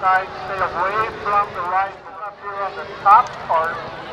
side, stay away from the right. Up here on the top part.